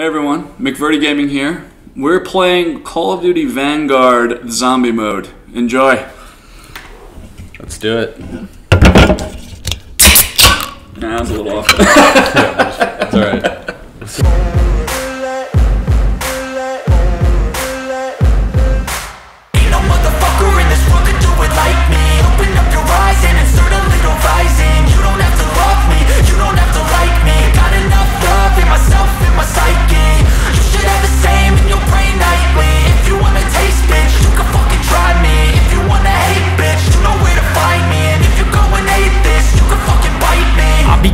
Hey everyone, McVerdy Gaming here. We're playing Call of Duty Vanguard Zombie Mode. Enjoy. Let's do it. Nah, that was a little off. That's alright.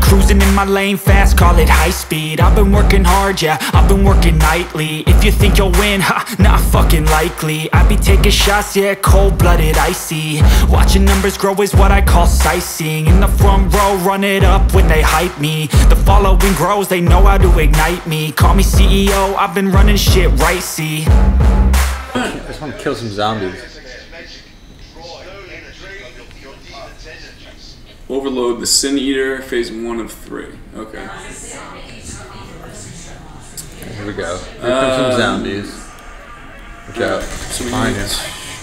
cruising in my lane fast, call it high speed. I've been working hard, yeah, I've been working nightly. If you think you'll win, ha, not fucking likely. I be taking shots, yeah, cold-blooded, icy. Watching numbers grow is what I call sightseeing. In the front row, run it up when they hype me. The following grows, they know how to ignite me. Call me CEO, I've been running shit right, see. I just want to kill some zombies. Overload the Sin Eater, phase one of three. Okay. Here we go. Here come some um, zombies. Watch out. So we Behind you.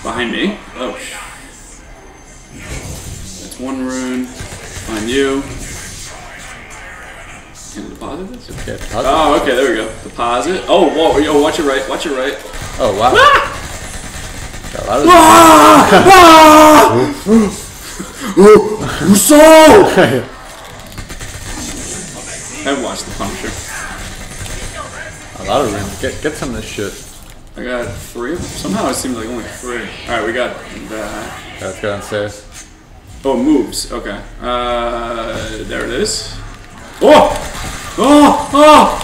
Behind me? Oh, That's one rune. Behind you. Can I deposit this? Yeah, deposit. Oh, okay, there we go. Deposit. Oh, whoa, oh, yo, watch your right, watch your right. Oh, wow. Ah! Got a lot ah! Ah! of Uso! I haven't watched The Punisher. a lot of room. Get get some of this shit. I got three. Somehow it seems like only three. Alright, we got that. Okay, let's go downstairs. Oh, moves. Okay. Uh, there it is. Oh! Oh! Oh!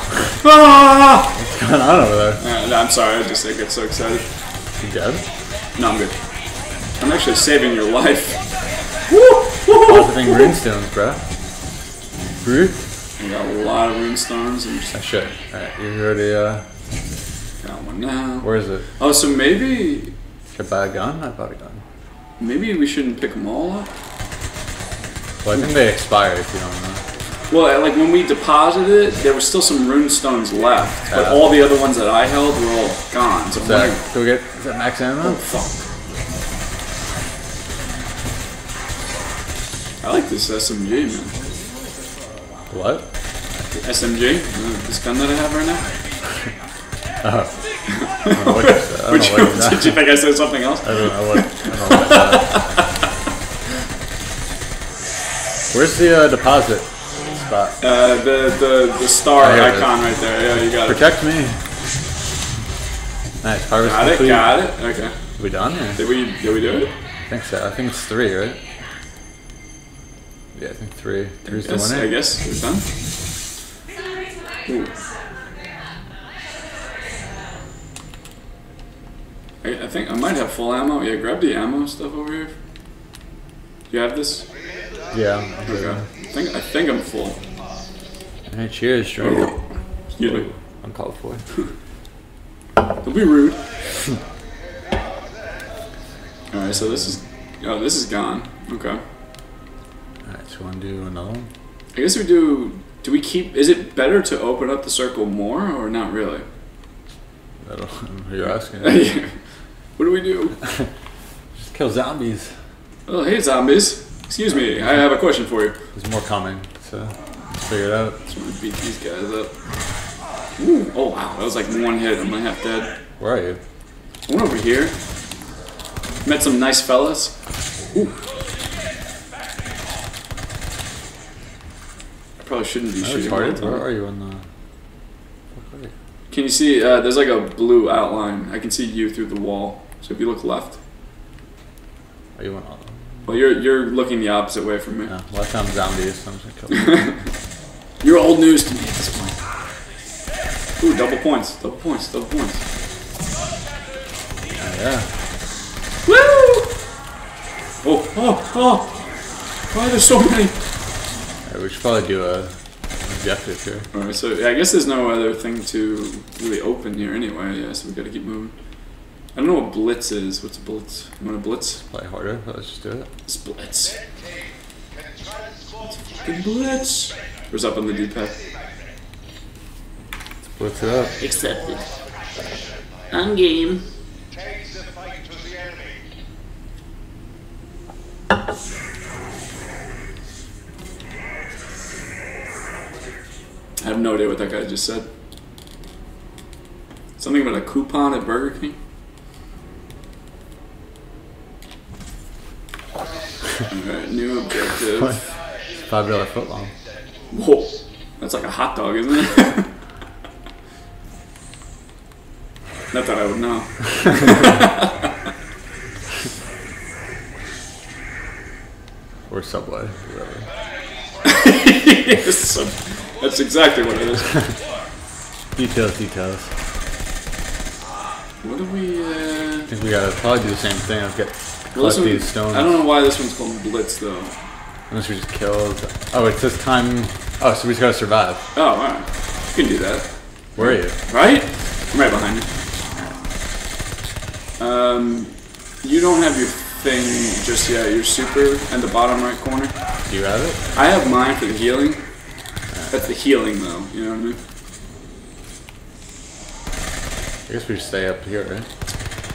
Ah! What's going on over there? Uh, no, I'm sorry, I just I get so excited. You dead? No, I'm good. I'm actually saving your life. Positing runestones, bro. Brute? I got a lot of rune stones and just Oh shit. Alright, you already, uh, got one now. where is it? Oh, so maybe Should I buy a gun? I bought a gun. maybe we shouldn't pick them all up. Well, I think they expire if you don't know. Well, like when we deposited it, there was still some rune stones left, but Yeah. all the other ones that I held were all gone. So Is that, wondering- go get, is that max ammo? Oh fuck. I like this SMG, man. What? SMG, uh, this gun that I have right now. I don't know what. I don't you, what you said. did you think I said something else? I don't know what. I don't know what. Where's the uh, deposit spot? Uh, the the the star Oh, icon right there. Yeah, you got it. Protect me. Nice. Harvest Got it. Got it. Okay. Are We done? Or? Did we did we do it? I think so. I think it's three, right? Yeah, I think three. Three's the Yes, winner. I guess we're done. I, I think I might have full ammo. Yeah, grab the ammo stuff over here. Do you have this? Yeah. I'm good. Okay. I think I think I'm full. Hey, cheers, Jordan. Oh, excuse me. Uncalled for. Don't be rude. All right, so this is oh this is gone. Okay. So want to do another one? I guess we do. Do we keep? Is it better to open up the circle more or not really? That'll, who you're asking? what do we do? Just kill zombies. Oh, hey zombies. Excuse me, I have a question for you. There's more coming, so let's figure it out. Just want to beat these guys up. Ooh, oh wow, that was like one hit. I'm like half dead. Where are you? I went over here. Met some nice fellas. Ooh. Probably shouldn't be shooting. retarded. Where are you on the? You? Can you see? Uh, there's like a blue outline. I can see you through the wall. So if you look left, Are you on? Well, you're you're looking the opposite way from me. no. Well, I found zombies. So I'm just gonna kill them. You're old news to me at this point. Ooh, double points, double points, double points. Yeah. yeah. Woo! Oh, oh, oh! Why are there so many? Alright, we should probably do a objective here. Alright, so yeah, I guess there's no other thing to really open here anyway, yeah, so we gotta keep moving. I don't know what blitz is. What's a blitz? You want a blitz? Play harder, let's just do it. It's blitz. Fucking blitz! Where's up on the D-pad? What's it up? Accepted. On game. I have no idea what that guy just said. Something about a coupon at Burger King? Alright, new objective. Five dollar footlong. Whoa, that's like a hot dog, isn't it? Not that I would know. Or Subway. Whatever. Yes, so- that's exactly what it is. Details, details. What do we, uh... I think we gotta probably do the same thing. I'll get well, this collect these stones. I don't know why this one's called Blitz, though. Unless we just killed. Oh, it says time. Oh, so we just gotta survive. Oh, alright. You can do that. Where are you? Right? I'm right behind you. Um, you don't have your thing just yet. Your super in the bottom right corner. Do you have it? I have mine for the healing. That's the healing, though. You know what I mean? I guess we should stay up here, right?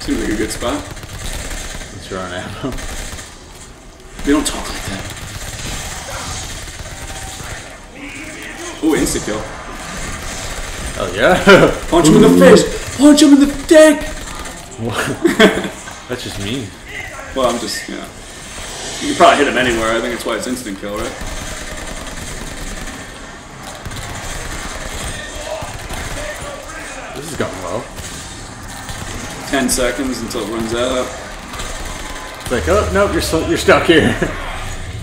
Seems like a good spot. Let's run ammo. We don't talk like that. Ooh, insta kill. Oh yeah. Punch him in the face. Punch him in the dick. What? That's just me. Well, I'm just, you know. You can probably hit him anywhere. I think that's why it's instant kill, right? 10 seconds until it runs out. It's like, oh, nope, you're, still, you're stuck here.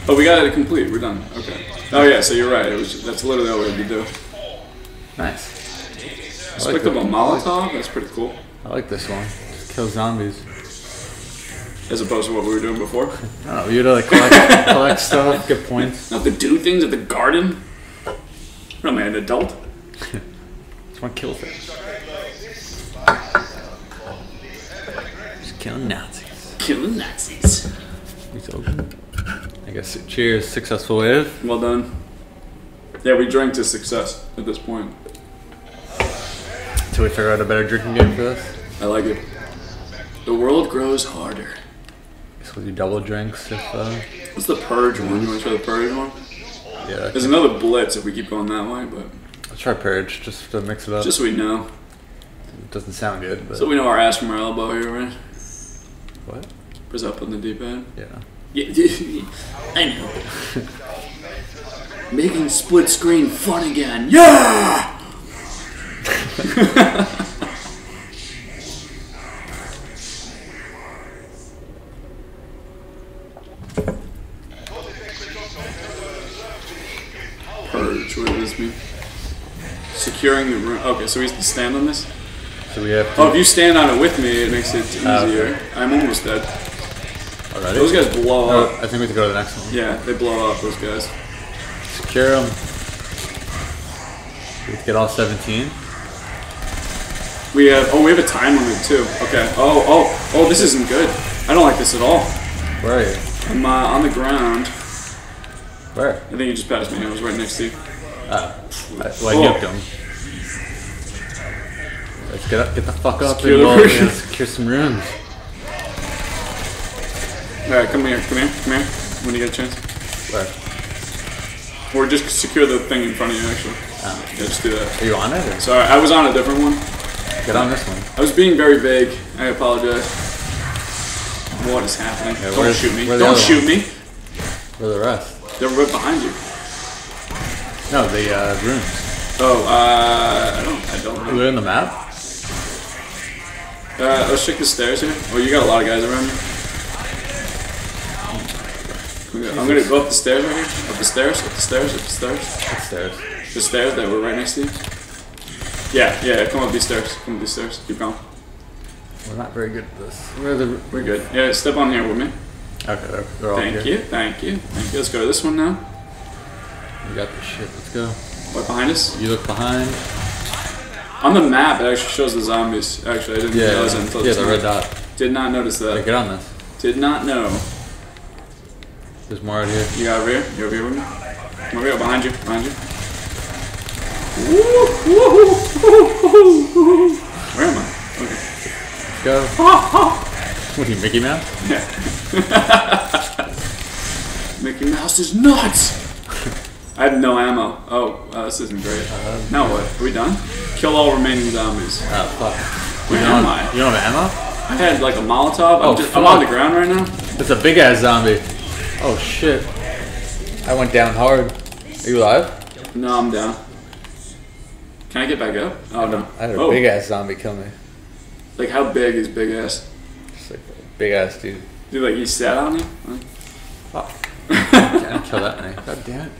oh, we got it complete. We're done. Okay. Oh, yeah, so you're right. It was That's literally all we had to do. Nice. I like Picked up a Molotov. That's pretty cool. I like this one. Just kill zombies. As opposed to what we were doing before? I don't know. You'd like collect, collect stuff, get points. Not to do things at the garden. I'm an adult. Just want to kill things. Killing Nazis. Killing Nazis. It's open. I guess. Cheers. Successful wave. Well done. Yeah, we drank to success at this point. Till we figure out a better drinking game for this. I like it. The world grows harder. Guess we'll do double drinks if. Uh, What's the purge one? You want to try the purge one? yeah. There's another blitz if we keep going that way, but Let's try purge just to mix it up. just so we know. it doesn't sound good, but So we know our ass from our elbow here, right? What? Press up on the D-pad. Yeah. Yeah, I know. Making split screen fun again. Yeah! Purge, what does this mean? Securing the room. Okay, so we have to stand on this? So we have to. Oh, if you stand on it with me, it makes it Ah, easier. okay. I'm almost dead. already? Those guys blow Oh, up. I think we have to go to the next one. Yeah, they blow up, those guys. Secure them. We have to get all 17. We have, oh, we have a time limit too. Okay. Oh, oh, oh, this isn't good. I don't like this at all. Where are you? I'm uh, on the ground. Where? I think you just passed me. I was right next to you. Oh. I, well, I Oh. him. Get up, get the fuck up Secure and we'll yeah, secure some rooms. All right, come here, come here, come here. When you get a chance. Where? Or just secure the thing in front of you, actually. Oh. Yeah, just do that. Are you on it? Or? Sorry, I was on a different one. Get on this one. I was being very vague. I apologize. What is happening? Yeah, Don't shoot me. where are the Don't shoot me. Where are the rest? They're right behind you. No, the uh, rooms. Oh, uh, I don't, I don't Are know. they in the map? Uh, let's check the stairs here. Oh, you got a lot of guys around you. I'm gonna go up the stairs right here. Up the stairs, up the stairs, up the stairs. Upstairs. The stairs that were right next to you. Yeah, yeah, come up these stairs. Come up these stairs. Keep going. We're not very good at this. Where are the? We're good. Yeah, step on here with me. Okay, they're, they're Thank you, thank you, thank you. Let's go to this one now. We got this shit. Let's go. What, behind us. You look behind. On the map, it actually shows the zombies. Actually, I didn't Yeah, realize that until yeah, the red dot. Did not notice that. get on this. Did not know. There's more out here. You got over here? You over here with me? Over here, behind you, behind you. Where am I? Okay. Let's go. what are you, Mickey Mouse? Yeah. Mickey Mouse is nuts! I have no ammo. Oh, uh, this isn't great. now what? Are we done? Kill all remaining zombies. Oh, fuck. Where You am don't, I? you don't have ammo? I had like a Molotov. Oh, I'm, just, I'm on the ground right now. It's a big ass zombie. Oh shit. I went down hard. Are you alive? No, I'm down. Can I get back up? Oh no. I had a oh, big ass zombie kill me. Like how big is big ass? Just like a big ass dude. Dude, like he sat on me? Fuck. Can't kill that many. God damn it.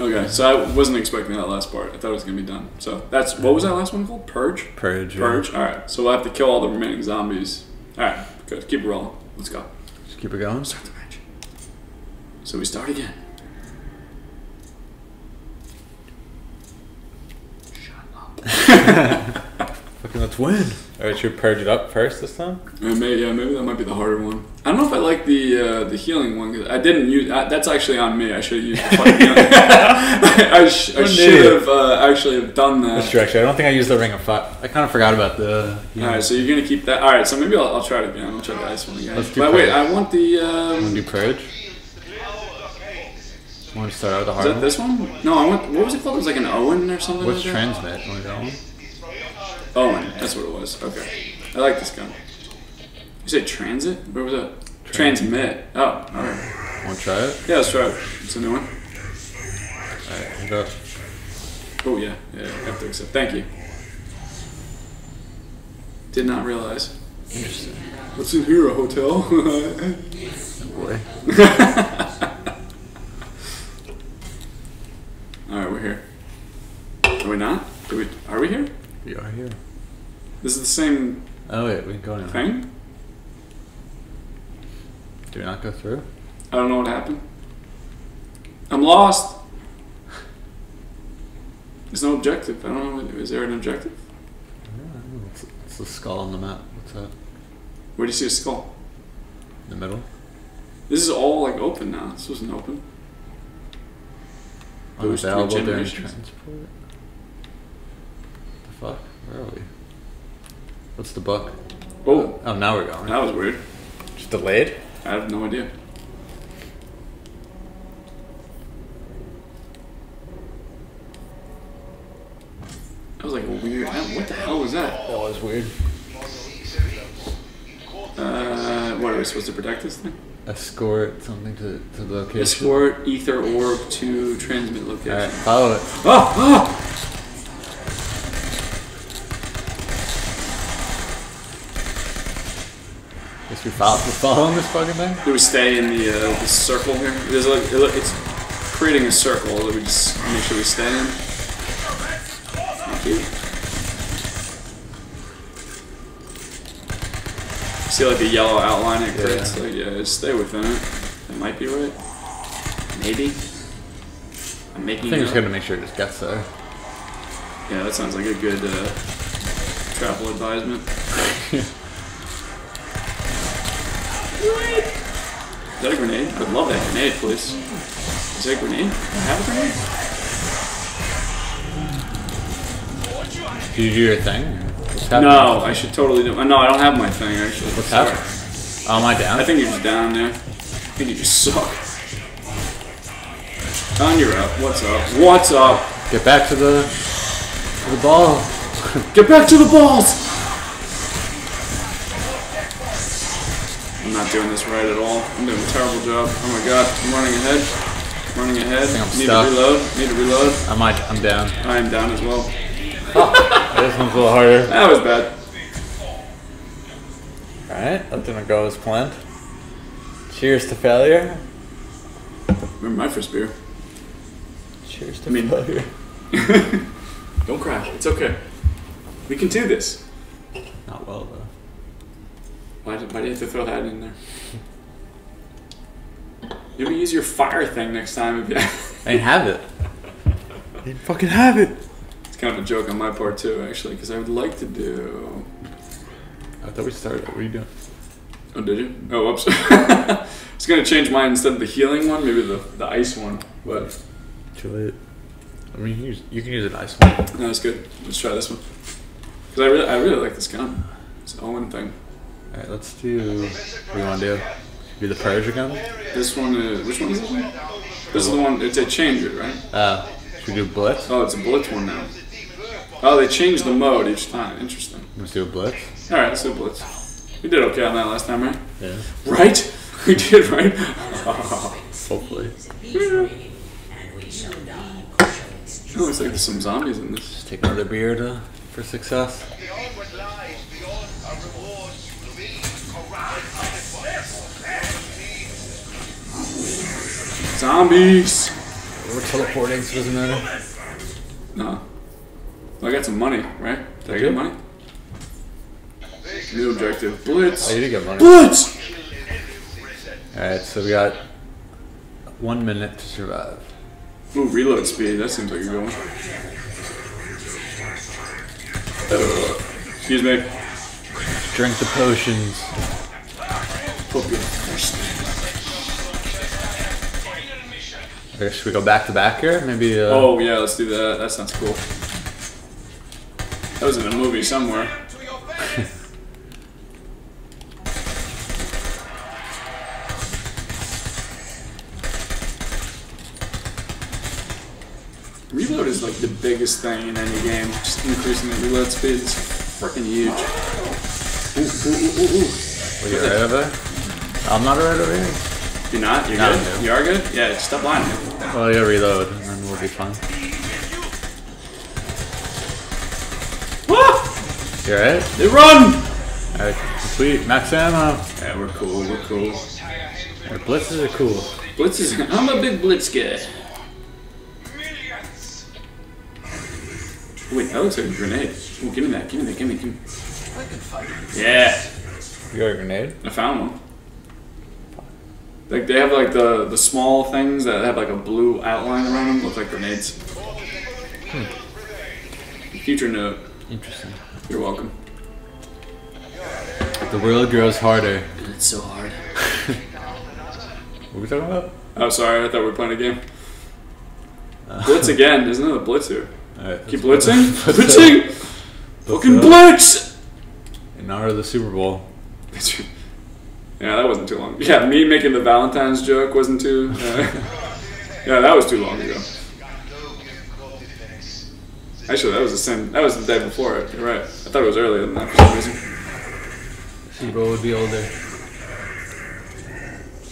Okay, so I wasn't expecting that last part. I thought it was gonna be done. So that's what was that last one called? Purge. Purge. yeah. Purge. All right. So we'll have to kill all the remaining zombies. All right. Good. Keep it rolling. Let's go. Just keep it going. Start the match. So we start again. Shut up. Fucking let's win. Alright, should we purge it up first this time? Uh, maybe, yeah, maybe that might be the harder one. I don't know if I like the uh, the healing one. 'cause I didn't use. Uh, that's actually on me. I should have used the fucking healing. I, sh- I should have uh, actually have done that. That's true, actually. I don't think I used the ring of fire. I kind of forgot about the. All right, so you're gonna keep that. All right, so maybe I'll, I'll try it again. I'll try the ice one again. Let's do but wait. I want the. Wanna Um, do purge? Want to start out with the is hard that one? this one? No, I want. What was it called? It was like an Owen or something. What's like that? transmit? Want to go one? Oh, Owen. That's what it was. Okay, I like this gun. You said transit? Where was that? Transmit. Oh, all right. Want to try it? Yeah, let's try it. It's a new one. Alright, hold up. Oh yeah, yeah. I have to accept. Thank you. Did not realize. Interesting. What's in here? A hotel? Boy. All right, we're here. Are we not? Do we? Are we here? We are here. This is the same Oh, wait, we can go now. thing. Do we not go through? I don't know what happened. I'm lost. There's no objective. I don't know. Is there an objective? It's, it's the skull on the map. What's that? Where do you see a skull? In the middle? This is all like open now. This wasn't open. Boost during regenerations. transport? The fuck? Where are we? What's the book? Oh, Oh, now we're going. that was weird. Just delayed? I have no idea. That was like a weird. What the hell was that? That was weird. Uh, what are we supposed to protect this thing? Escort something to, to the location. Escort ether orb to transmit location. Alright, follow it. Ah! Ah! We follow, we're following this fucking thing? Do we stay in the, uh, the circle here? There's like, it look- it's creating a circle that we just make sure we stay in. Thank you. See like the yellow outline it creates? Yeah. Like, yeah, just stay within it. That might be right. Maybe. I'm I making think it we're just gonna make sure it just gets there. Yeah, that sounds like a good uh, travel advisement. Is that a grenade? I would love that grenade, please. Is that a grenade? I have a grenade? Did you do your thing? No, I should totally do. No, I don't have my thing actually. What's Sorry. happening? Oh, am I down? I think you're just down there. I think you just suck. On you're up. What's up? What's up? Get back to the to the ball. Get back to the balls! Not doing this right at all. I'm doing a terrible job. Oh my god, I'm running ahead. I'm running ahead. think I'm Need stuck. to reload. Need to reload. I might. I'm down. I am down as well. Oh, this one's a little harder. That was bad. Alright, that didn't go as planned. Cheers to failure. Remember my first beer. Cheers to I mean- failure. Don't crash. It's okay. We can do this. Not well though. Why, did- why do you have to throw that in there? You Maybe use your fire thing next time if you. I didn't have it. I fucking have it. it's kind of a joke on my part too, actually, because I would like to do. I thought we started. What were you doing? Oh, did you? Oh, whoops. It's gonna change mine instead of the healing one, maybe the, the ice one. But Too late. I mean, you, can use- you can use an ice one. no, that's good. Let's try this one. Cause I really, I really like this gun. It's Owen thing. All right, let's do. What do you want to do? Do the purge again? This one is which one is this one? This is the one. It's a change it, right? Uh, should we do blitz? Oh, it's a blitz one now. Oh, they changed the mode each time. Interesting. Let's do a blitz. All right, let's do a blitz. We did okay on that last time, right? Yeah. Right? We did, right? Hopefully. Oh, looks like there's some zombies in this. Just take another beer to, for success. Zombies. We're teleporting, so it doesn't matter. No. I got some money, right? Did I get money? New objective. Blitz. Oh, you did get money. Blitz! Alright, so we got one minute to survive. Ooh, reload speed. That seems like a good one. Excuse me. Drink the potions. Hope you're thirsty. Okay, should we go back to back here? Maybe. Uh, Oh, yeah, let's do that. That sounds cool. That was in a movie somewhere. Reload is like the biggest thing in any game. Just increasing the reload speed is freaking huge. Ooh, ooh, ooh, ooh, ooh. Were you right over there? I'm not right over here. You're not? You're No, good? You are good? Yeah, just stop lying. Well, I gotta reload, and then we'll be fine. Woo! You alright? They run! Alright, complete. Max ammo. Yeah, we're cool, we're cool. Our blitzes are cool. Blitz is. I'm a big Blitz guy. Wait, that looks like a grenade. Oh, give me that, give me that, give me, give me. Yeah, You got a grenade? I found one. Like they have like the the small things that have like a blue outline around them, look like grenades. Future note. Interesting. You're welcome. The world grows harder. It's so hard. What are we talking about? Oh, sorry, I thought we were playing a game. Blitz again. There's another Blitz here. Alright. Keep blitzing. let's, uh, Blitzing. Fucking uh, blitz. In honor of the Super Bowl. Right. Yeah, that wasn't too long. Yeah, me making the Valentine's joke wasn't too. Uh, yeah, that was too long ago. Actually, that was the same. That was the day before it. You're right. I thought it was earlier than that for some reason. Bowl would be older.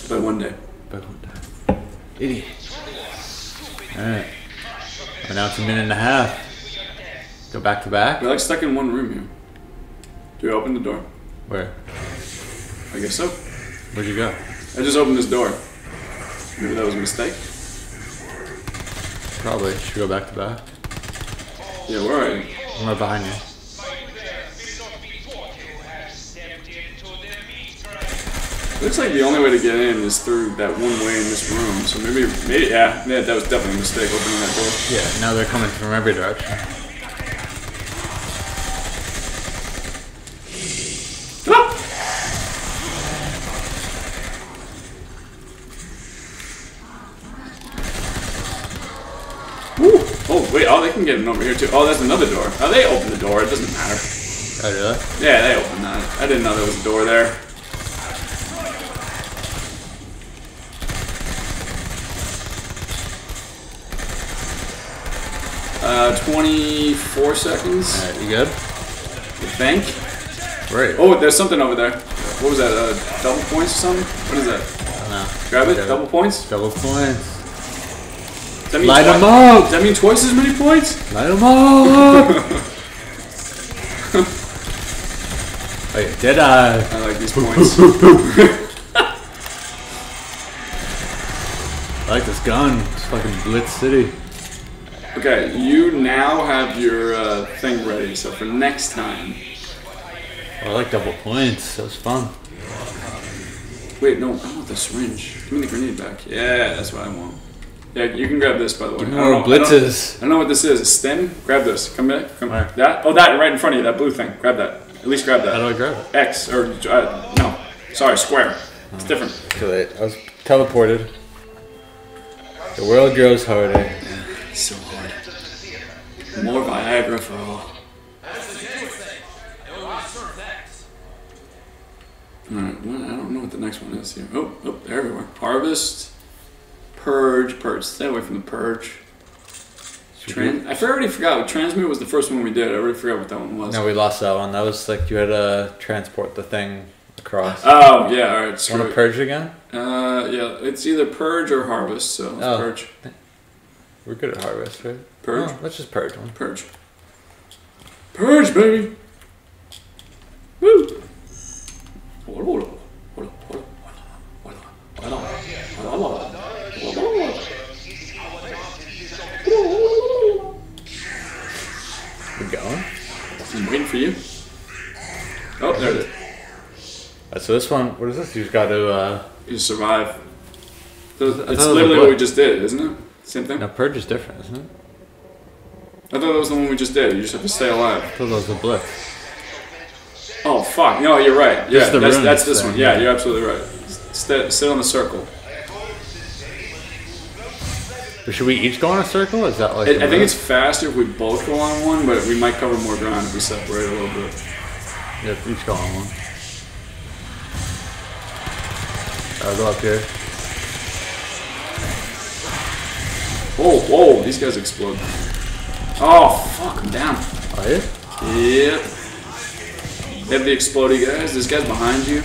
But one day. But one day. Idiot. Alright. Well, now it's a minute and a half. Go back to back? We're like stuck in one room here. Do we open the door? Where? I guess so. Where'd you go? I just opened this door. Maybe that was a mistake. Probably. Should we go back to back? Yeah, where are you? I'm right behind you. Looks like the only way to get in is through that one way in this room. So maybe, maybe, yeah, yeah, that was definitely a mistake opening that door. Yeah, now they're coming from every direction. Ah! Woo! Oh wait, oh they can get in over here too. Oh, there's another door. Oh, they opened the door. It doesn't matter. Oh, really? Yeah, they opened that. I didn't know there was a door there. Uh, 24 seconds. Alright, you good? The bank. Right. Oh, there's something over there. What was that? Uh, double points or something? What is that? no. Grab it. Grab it. Double points. Double points. That mean Light twi- up! Does that mean twice as many points? Light them up! Wait, did I? I like these points. I like this gun. It's fucking Blitz City. okay, you now have your uh, thing ready. So for next time. Oh, I like double points. That was fun. Wait, no, I want the syringe. Give me the grenade back. Yeah, that's what I want. Yeah, you can grab this by the way. Give me I don't more know- I don't- blitzes. I don't know what this is. A stem? Grab this. Come back. Come Where? That? Oh, that right in front of you. That blue thing. Grab that. At least grab that. How do that. I grab it? X or uh, no. Sorry, square. It's different. Too late. I was teleported. The world grows harder. It's so hard. More Viagra for all. Alright, well, I don't know what the next one is here. Oh, oh, they're everywhere. Harvest, purge, purge. Stay away from the purge. Trans- I already forgot. Transmute was the first one we did. I already forgot what that one was. No, we lost that one. That was like you had to transport the thing across. Oh yeah, all right. Want to purge again? Uh, yeah, it's either purge or harvest. So Oh. purge, We're good at harvest, right? purge, Oh, let's just purge one. purge, purge, baby. Woo going? I'm waiting for you. Oh, there it is. Uh, so this one, what is this? You just got to. uh You survive. So It's it was a literally what we just did, isn't it? Same thing. No, purge is different, isn't it? I thought that was the one we just did. You just have to stay alive. I thought that was a blip. Oh fuck! No, you're right. Yeah, the that's, that's this thing, one. Yeah, yeah. you're absolutely right. Stay, sit on the circle. Should we each go in a circle? Is that like? I, I think it's faster if we both go on one, but we might cover more ground if we separate a little bit. Yeah, each go on one. I'll go up here. Whoa, whoa! These guys explode. Oh fuck! I'm down. Are you? Yep. They have the explodey guys. This guy's behind you.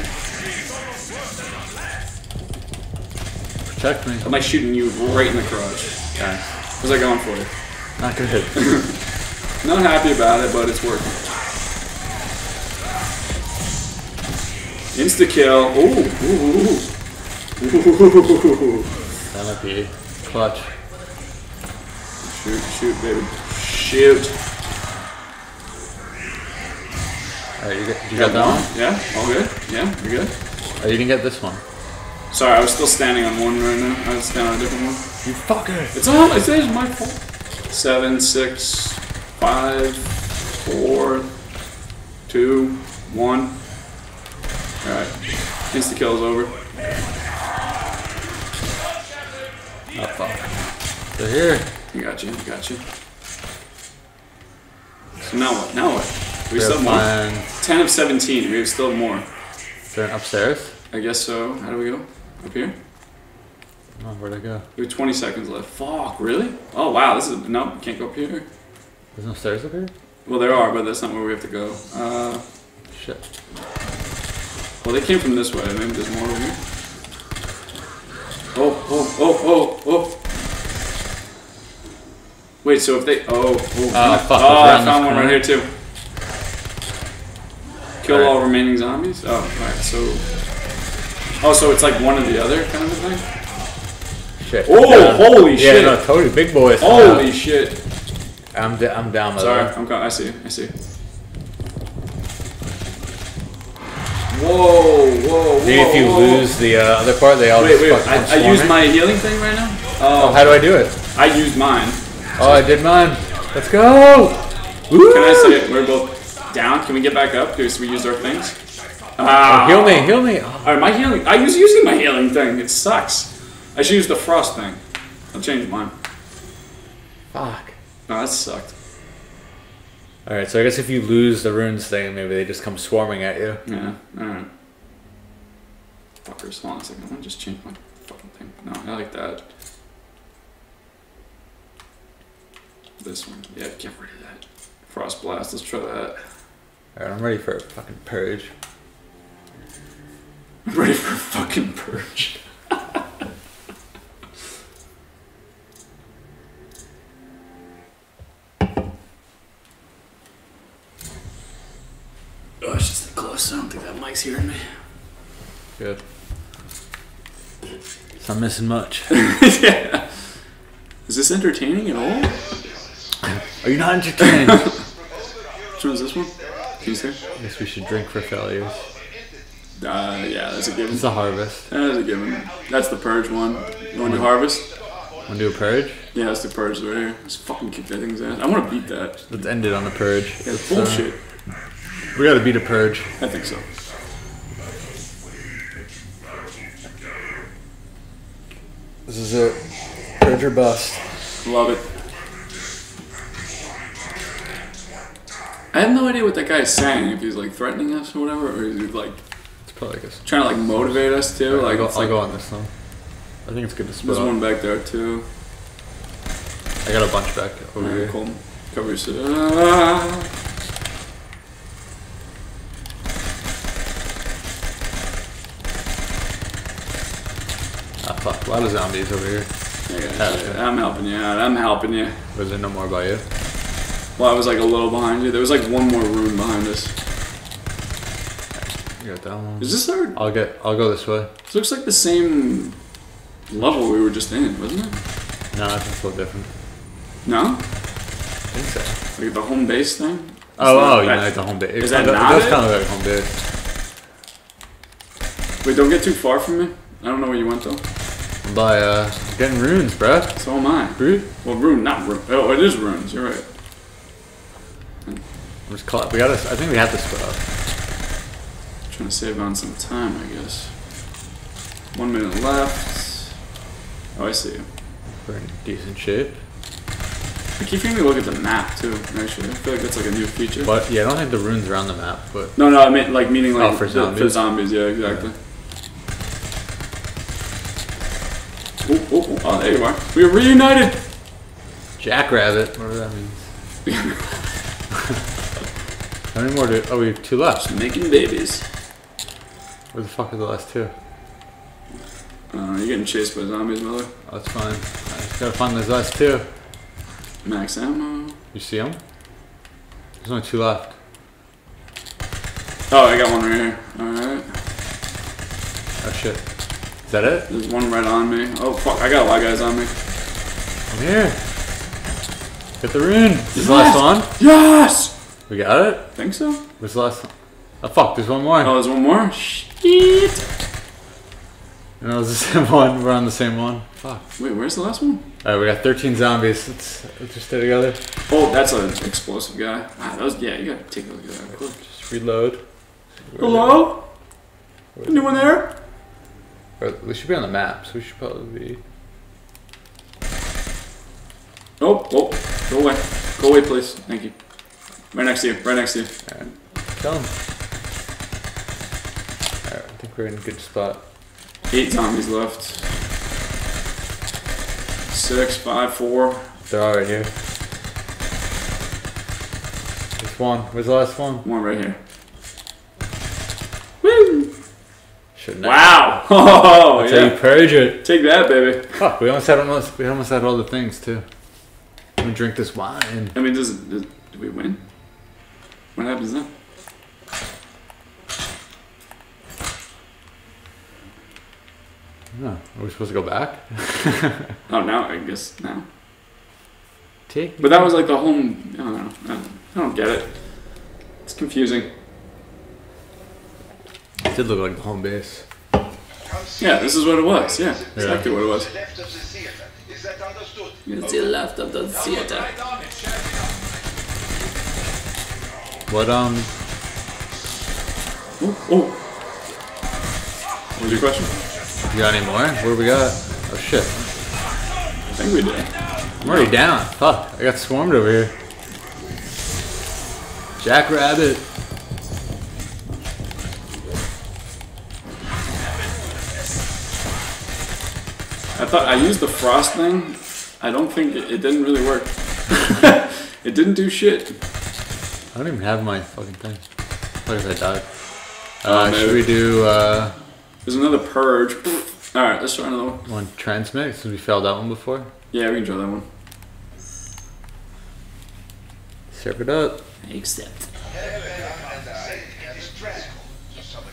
Protect me. I'm like shooting you right in the crotch. Okay. How's that going for you? Not good. Not happy about it, but it's working. Insta kill. Ooh, ooh, ooh, ooh. that might be clutch. Shoot, shoot, baby. Shoot. Alright, you, get, you got that one? Yeah, all good. Yeah, you're good. Oh, you didn't get this one. Sorry, I was still standing on one right now. I was standing on a different one. You fucker! It's all. It's, it's my fault. Seven, six, five, four, two, one. All right. Insta kill is over. Oh fuck. They're here. I got you. I got you. So now what? Now what? We They're still have more. Ten of seventeen. We have still more. They're upstairs. I guess so. How do we go? Up here? Oh, where'd I go? We have 20 seconds left. Fuck, really? Oh wow, this is no, can't go up here. There's no stairs up here? Well, there are, but that's not where we have to go. Uh, Shit. well, they came from this way. Maybe there's more over here. Oh, oh, oh, oh, oh. Wait, so if they, oh, oh, fuck, oh, I found one right here too. Kill Alright. all remaining zombies. Oh, alright. So, oh, so it's like one or the other kind of a thing. Shit. Oh, Yeah. holy yeah, shit! no, totally. Big boys. Holy shit! I'm, d- I'm down by Sorry. I'm I see. I see. Whoa, whoa, whoa! Maybe if you whoa. lose the uh, other part, they all Wait, just wait. fucking I, I swarming. my healing thing right now. Oh, Oh, how do I do it? I used mine. Oh, I did mine. Let's go! Woo! Can I say it? We're both down. Can we get back up because we used our things? Ah, Oh, heal me, heal me. Oh, Alright, my healing. I was using my healing thing. It sucks. I should use the frost thing. I'll change mine. fuck. No, that sucked. Alright, so I guess if you lose the runes thing, maybe they just come swarming at you. Yeah. Alright. Fuckers. Hold on a second. Let me just change my fucking thing. No, I like that. This one. Yeah, get rid of that. Frost blast. Let's try that. Alright, I'm ready for a fucking purge. I'm ready for a fucking purge. Oh, it's just close. I don't think that mic's hearing me. Good. So I'm missing much. yeah. Is this entertaining at all? Are you not entertained? Which one's this one? Can you see? I guess we should drink for failures. Uh, yeah, that's a given. It's a harvest. That's a given. That's the purge one. You want to do harvest? Want to do a purge? Yeah, that's the purge right here. Let's fucking kick that thing's ass. I want to beat that. Let's end it on a purge. Yeah, that's bullshit. Uh, we gotta beat a purge. I think so. This is it. Purge or bust. Love it. I have no idea what that guy's saying. If he's like threatening us or whatever, or is he like probably like a trying to like motivate us too? Like, I'll, go, I'll like go on this one. I think it's good to split there's one back there too. I got a bunch back over Alright, here. cool. Cover your sit. Ah. Ah, fuck. A lot of zombies over here. Yeah, I'm helping you out. I'm helping you. Was there no more by you? Well, I was like a little behind you. There was like one more room behind us. You got that one. Is this our? I'll get. I'll go this way. This looks like the same level we were just in, wasn't it? No, I think it's a little different. No, I think so. like the home base thing. Oh, oh, you know, like the home base. Is It that not It it? kind of like home base. Wait, don't get too far from me. I don't know where you went though. By uh, getting runes, bruh. So am I. Rune? Well, rune, not rune. Oh, it is runes. You're right. I'm just call We gotta. I think we have to split up. Trying to save on some time, I guess. One minute left. Oh, I see. We're in decent shape. I keep hearing me look at the map too. Actually, I feel like that's like a new feature. But yeah, I don't think the runes are on the map. But No, no, I mean like meaning like Oh, for zombies? For zombies, yeah, exactly. Oh, oh, oh, oh, there you are. We are reunited. Jackrabbit, whatever that means. How many more do? Oh, we have two left. Making babies. Where the fuck are the last two? Uh, you're getting chased by zombies, Miller. Oh, that's fine. I just gotta find those last two. Max ammo. You see them? There's only two left. Oh, I got one right here. Alright. Oh shit. Is that it? There's one right on me. Oh, fuck. I got a lot of guys on me. I'm here. Get the rune. This is the last one. Yes! We got it. Think so? Where's the last one? Oh fuck, there's one more. Oh, there's one more? Shit. No, it's the same one. We're on the same one. Fuck. Wait, where's the last one? Alright, we got 13 zombies. Let's, let's just stay together. Oh, that's an explosive guy. Ah, that was, yeah, you gotta take a look at that quick. Just reload. Hello? Anyone there? Or we should be on the map, so we should probably be. Oh, oh, go away. Go away, please. Thank you. Right next to you. Right next to you. Alright. Kill him. Alright, I think we're in a good spot. Eight zombies left. Six, five, four. They're all right here. There's one. Where's the last one? One right here. Woo! Shouldn't Wow! Oh, That's how you purge it. Take that, baby. Fuck, we almost had almost we almost had all the things too. Let me drink this wine. I mean, does, does do we win? What happens then? No, are we supposed to go back? Oh, now I guess now. Take. But that was like the home. I don't know. I don't, I don't get it. It's confusing. It did look like the home base. Yeah, this is what it was. Yeah, exactly what it was. The left the theater. Is that understood? It's the left of the theater. What um? Oh, oh. What was your question? You got any more? What do we got? Oh shit! I think we did. I'm already down. Fuck! I got swarmed over here. Jackrabbit. I thought I used the frost thing. I don't think it, it didn't really work. it didn't do shit. I don't even have my fucking thing. What if I died? Oh, Uh, should maybe. we do uh, There's another purge. All right, let's try another one. one transmit since we failed that one before? Yeah, we can try that one. Serve it up. Accept. And say it is dreadful to summon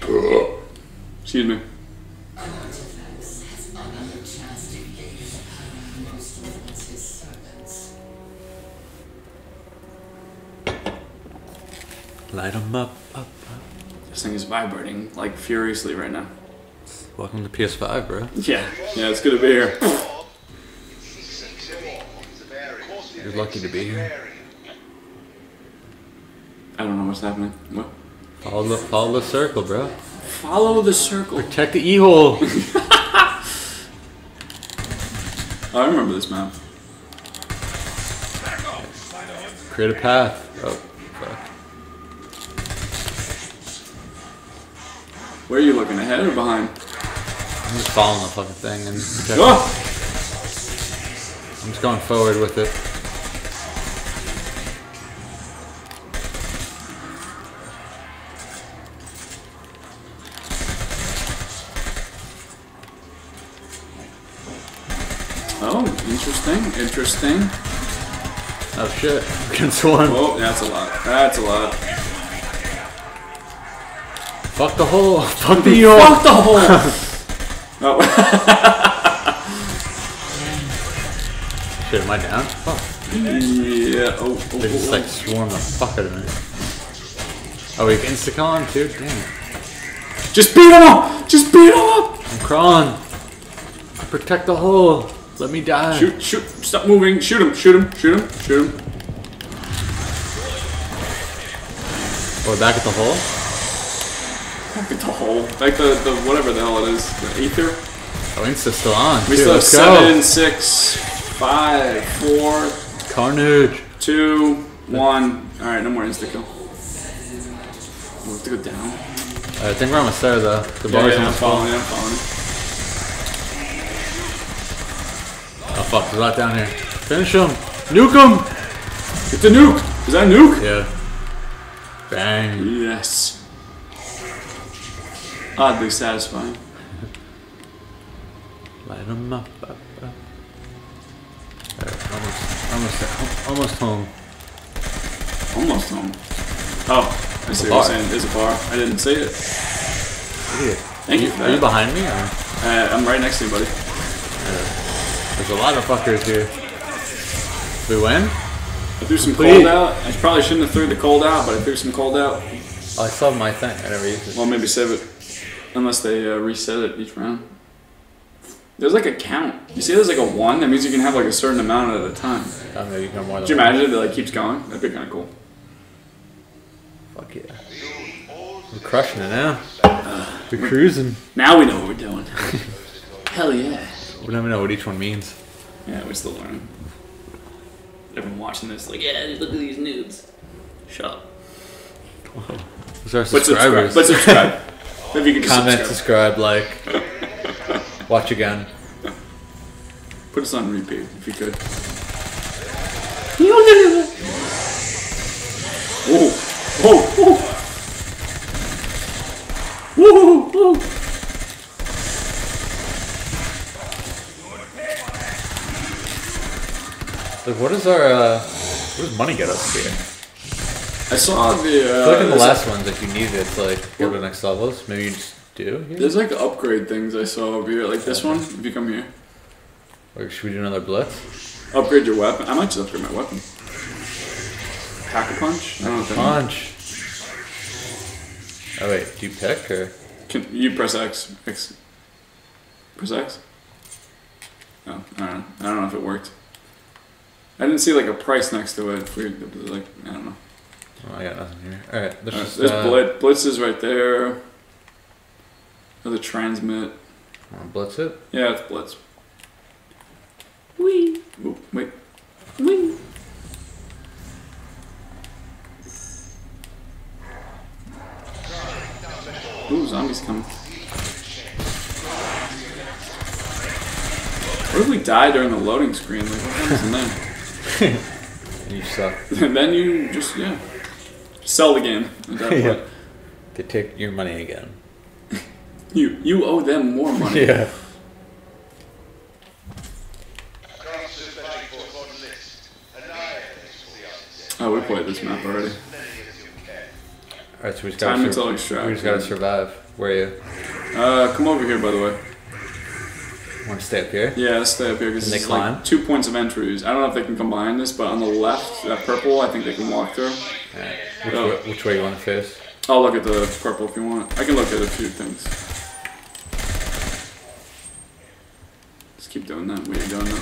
help. Excuse me. Light 'em up, up, up. This thing is vibrating like furiously right now. Welcome to PS5, bro. Yeah, yeah, it's good to be here. He seeks them all. It's very You're lucky to be here. I don't know what's happening. What? Follow the, follow the circle, bro. Follow the circle. Protect the e-hole. Oh, I remember this map. Create a path. Oh, fuck. Where are you looking, ahead or behind? I'm just following the fucking thing and Oh! I'm just going forward with it. Oh, interesting, interesting. Oh shit. Against one. Oh, that's a lot. That's a lot. Fuck the hole. Fuck the hole. Fuck the hole! oh, Shit, am I down? Fuck. yeah. Oh, oh, They just oh, like oh. swarm the fuck out of me. Oh, we can instacon too? Damn it. Just beat him up! Just beat him up! I'm crawling. Protect the hole. Let me die. Shoot, shoot, stop moving. Shoot him, shoot him, shoot him, shoot him. Oh, back at the hole? Look at the hole. Like the, the whatever the hell it is. The Aether. Oh, Insta's still on. We Dude, still have seven, go. six, five, four, Carnage. two, one. Alright, no more insta kill. We have to go down. I think we're almost there though. The Yeah, bar's yeah, I'm almost following you, I'm. Oh fuck, there's a lot down here. Finish him. Nuke him. Get the nuke! Is that a nuke? Yeah. Bang. Yes. Oddly satisfying. Light him up. up, up. Alright, almost, almost, there. almost home. Almost home. Oh, I see what you're saying. There's a bar. I didn't see it. Idiot. Thank you for Are you behind me or? Uh, I'm right next to you, buddy. There's a lot of fuckers here. We win? I threw some Complete. cold out. I probably shouldn't have threw the cold out, but I threw some cold out. Oh, I have my thing. I never used it. Well, maybe save it. Unless they uh, reset it each round. There's like a count. You see there's like a one? That means you can have like a certain amount at a time. I know, you can have more than Could you imagine if it like keeps going? That'd be kind of cool. Fuck yeah. We're crushing it now. We're cruising. Now we know what we're doing. Hell yeah. We don't even know what each one means. Yeah, we're still learning. Everyone watching this, like, yeah, look at these nudes. Shut up. Who's our But subscribe. subscribers? But subscribe. if you just Comment, subscribe. subscribe, like. Watch again. Put us on repeat if you could. Oh, oh, oh. Woo, woo. Like, what is our, uh, what does money get us here? I saw the. Uh, like in the last ones, if you need it to, like, go to the next levels, maybe you just do here? There's like upgrade things I saw over here, like this one. If you come here, Or should we do another blitz? upgrade your weapon. I might just upgrade my weapon. Pack a punch. I don't know what that means. Punch. Oh wait, do you pick or? Can you press X? X. Press X. Oh, I don't know. I don't know if it worked. I didn't see like a price next to it. For, like I don't know. Oh, I got nothing here. All right, let's Uh, just. there's uh, Blitz. Blitz is right there. Another transmit. wanna blitz it. Yeah, it's Blitz. Wee. Oop, wait. Wee. Ooh, zombies coming. What if we die during the loading screen? Like, what happens in then? And you suck. and then you just, yeah. Sell the game at that Yeah. point. They take your money again. You, you owe them more money. Yeah. Oh, we played this map already. All right, so we just Time gotta. until extract. we just gotta survive. Where are you? Uh, come over here, by the way. Want to stay up here? Yeah, let's stay up here because Can it's like two points of entries. I don't know if they can come behind this, but on the left, that purple, I think they can walk through. All right. Which, Oh. way, which way you want to face? I'll look at the purple if you want. I can look at a few things. Just keep doing that. What are you doing now?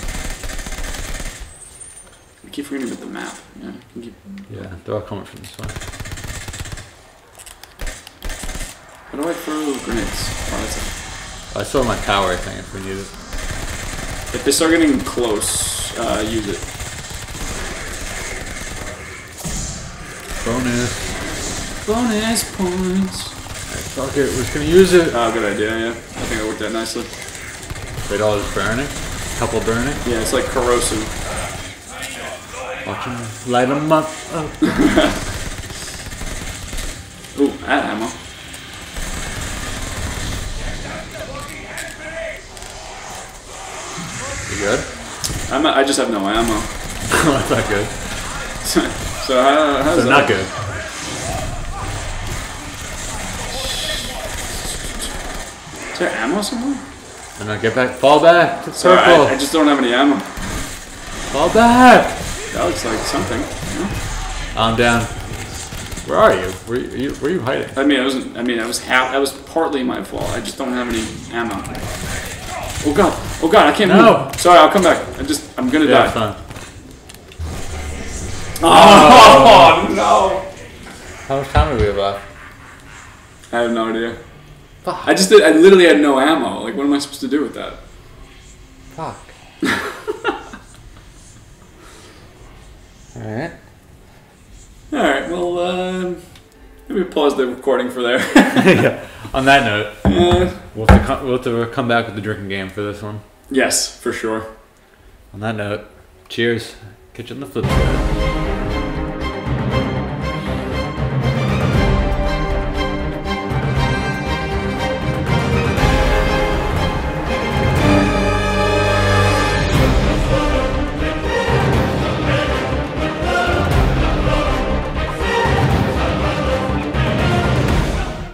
I keep forgetting about the map. Yeah, you can keep. Yeah, they're all coming from this way. How do I throw grenades? Oh, that's it. I still my tower thing if we need it. If they start getting close, uh, use it. Bonus. Bonus points. Fuck it, we're just gonna use it. Oh, good idea, yeah. I think it worked out nicely. Wait, all is burning? Couple burning? Yeah, it's like corrosive. Watch them light them up. Oh. Ooh, that ammo. You good? I'm not, I just have no ammo. That's not good. so how, how's So that? not good. There ammo somewhere? And now get back. Fall back circle. I, I just don't have any ammo. Fall back. That looks like something. know? I'm down. Where are you? Where are you where you hiding? I mean, I wasn't. I mean, I was half. That was partly my fault. I just don't have any ammo. Oh god! Oh god! I can't No. move. Sorry, I'll come back. I just. I'm gonna Yeah, die. fine. Oh, oh no! How much time do we have left? I have no idea. I just did. I literally had no ammo. Like, what am I supposed to do with that? Fuck. Alright. All right. Well, uh, maybe pause the recording for there. yeah. On that note, uh, we'll have, to come, we'll have to come back with the drinking game for this one. yes, for sure. On that note, cheers. Catch you on the flip side.